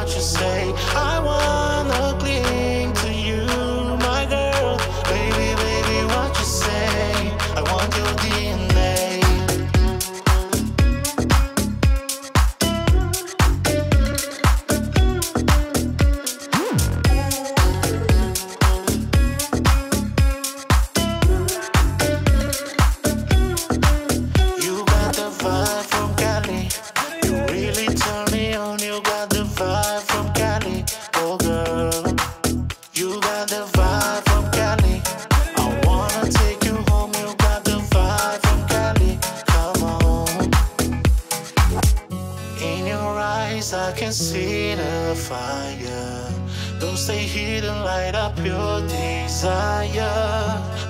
what you say. I eyes, I can see the fire. Don't stay hidden, light up your desire.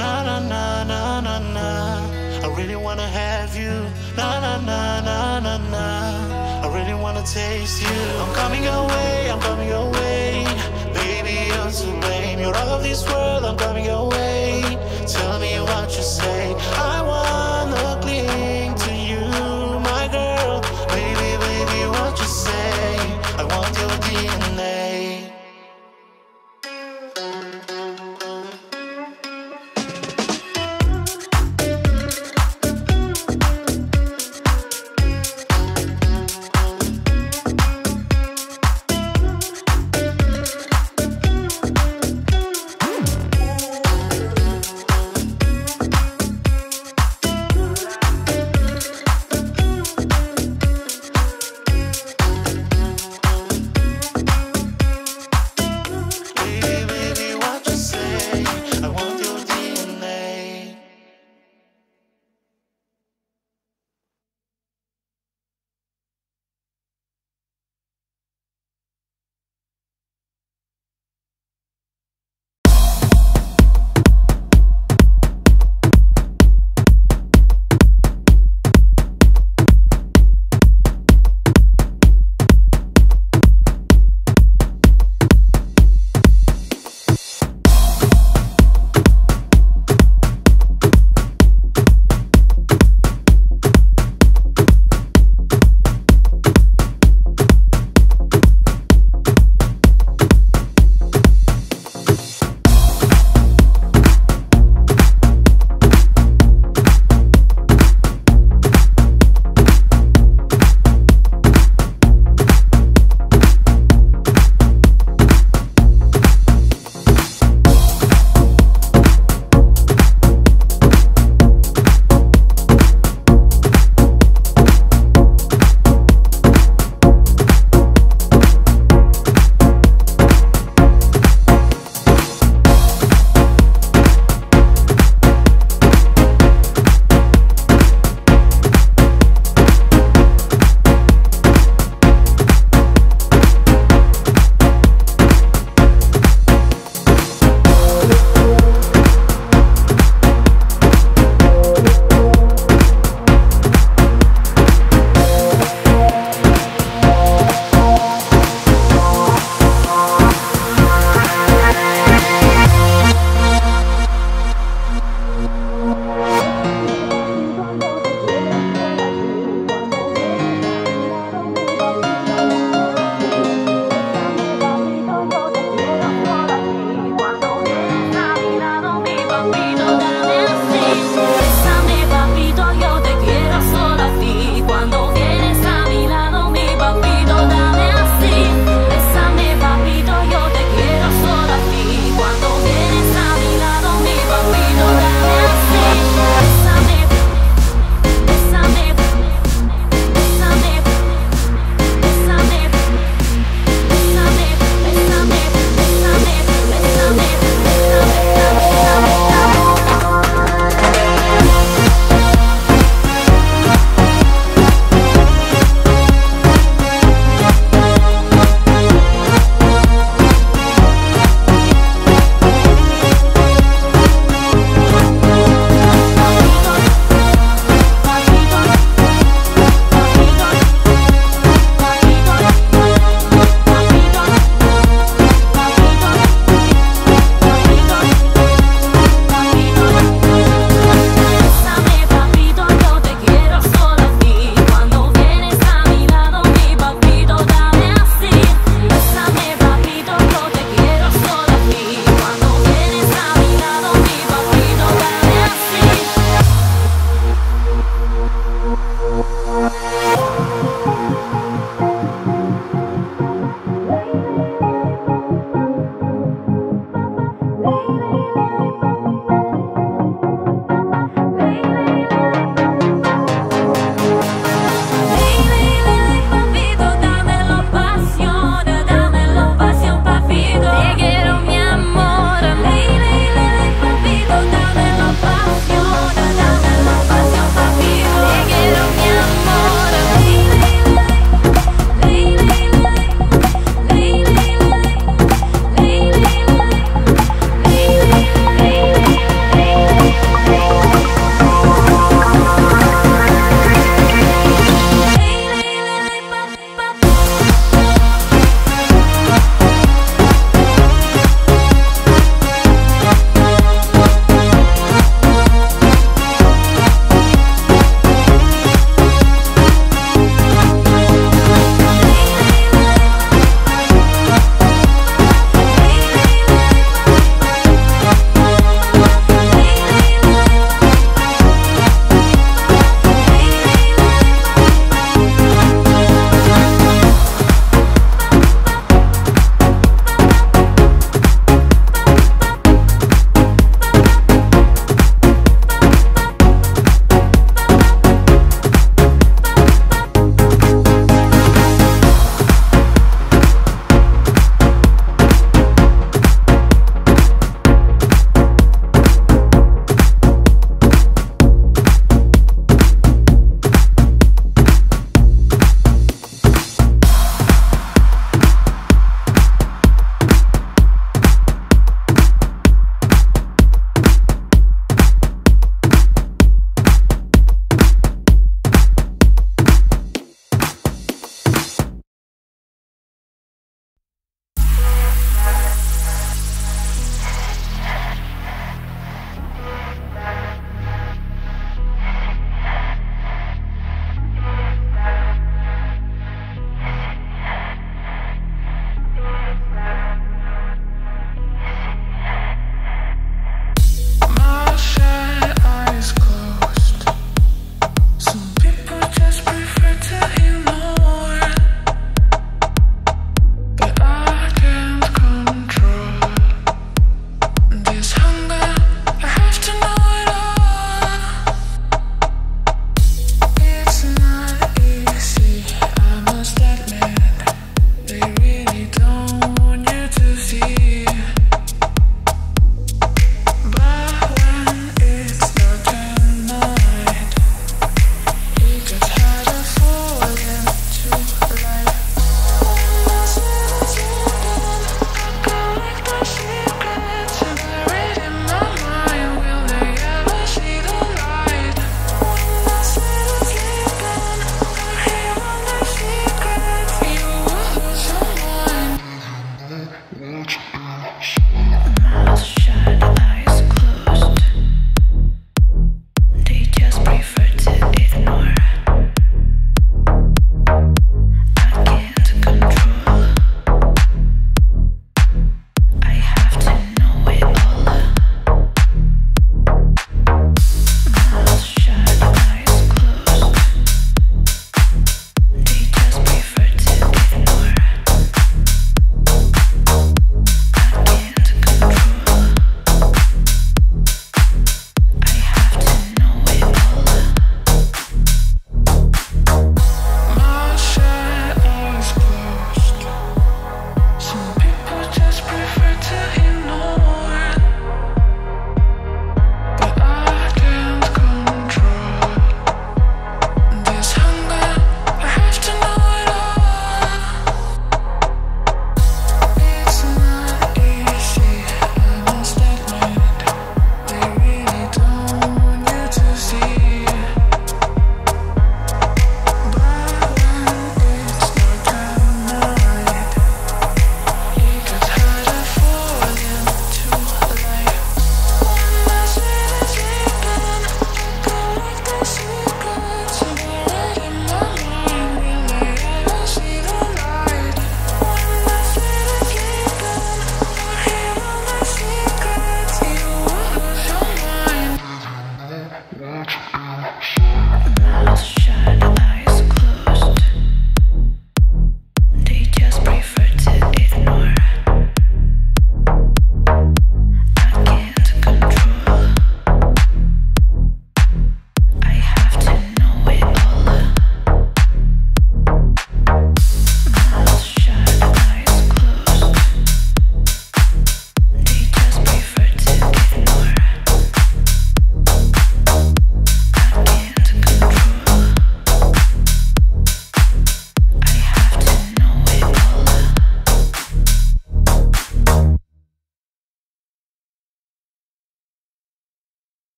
Na na na na na na. I really wanna have you. Na na na na na na. I really wanna taste you. I'm coming your way, I'm coming your way. Baby, you're to blame. You're all of this world, I'm coming your way.